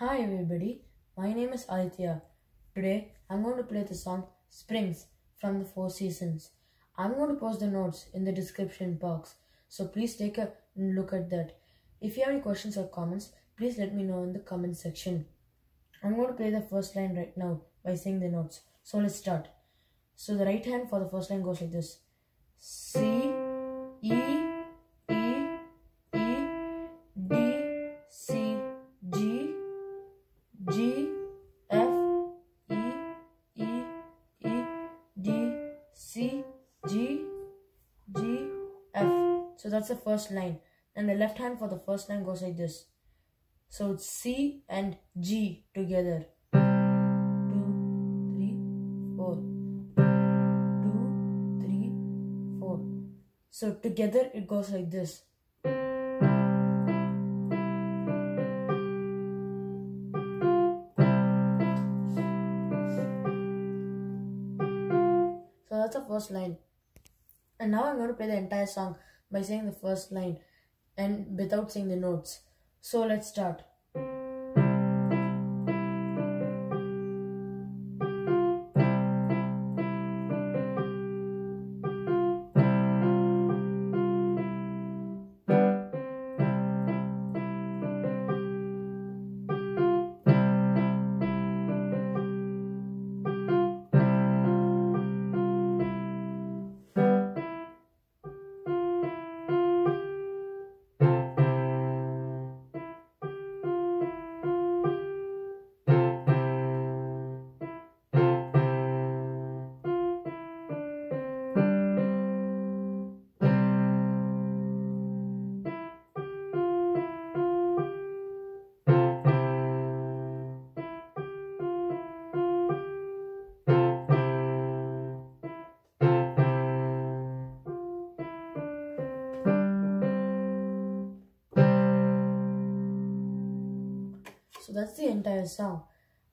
Hi everybody, my name is Aditya. Today I'm going to play the song Springs from the Four Seasons. I'm going to post the notes in the description box, so please take a look at that. If you have any questions or comments, please let me know in the comment section. I'm going to play the first line right now by saying the notes. So let's start. So the right hand for the first line goes like this C E C G G F. So that's the first line. And the left hand for the first line goes like this. So it's C and G together. Two, three, four. Two, three, four. So together it goes like this. That's the first line. And now I'm going to play the entire song by saying the first line and without saying the notes. So let's start. So that's the entire song.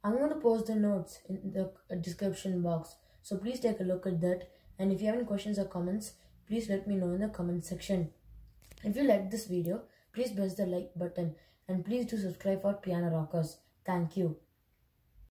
I'm going to post the notes in the description box. So please take a look at that. And if you have any questions or comments, please let me know in the comment section. If you like this video, please press the like button and please do subscribe for Piano Rockers. Thank you.